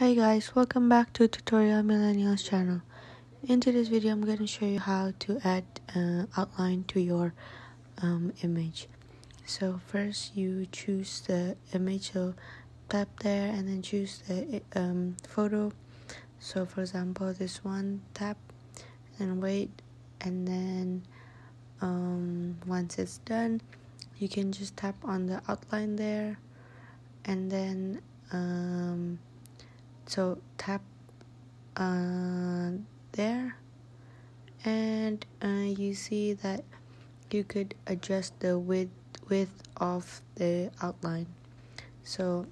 Hi guys, welcome back to Tutorial Millennials channel. In today's video, I'm going to show you how to add uh, outline to your um, image. So first you choose the image, so tap there and then choose the um, photo. So for example, this one, tap and wait and then um, once it's done, you can just tap on the outline there and then um, so tap uh, there. And uh, you see that you could adjust the width width of the outline. So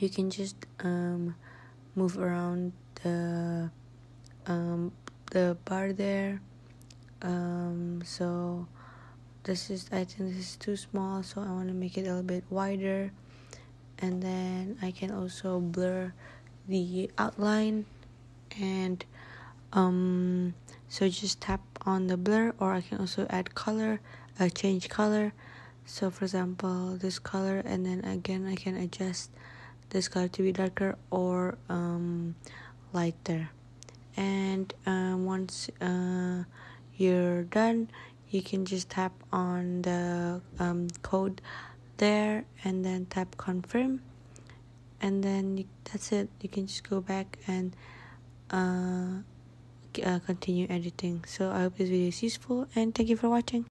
you can just um, move around the um, the bar there. Um, so this is I think this is too small so I want to make it a little bit wider. And then I can also blur the outline and um so just tap on the blur or I can also add color uh, change color. So for example this color and then again I can adjust this color to be darker or um, lighter. And um, once uh, you're done you can just tap on the um, code there and then tap confirm and then you, that's it. You can just go back and uh, uh, continue editing. So i hope this video is useful and thank you for watching